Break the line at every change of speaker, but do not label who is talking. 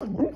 Woo!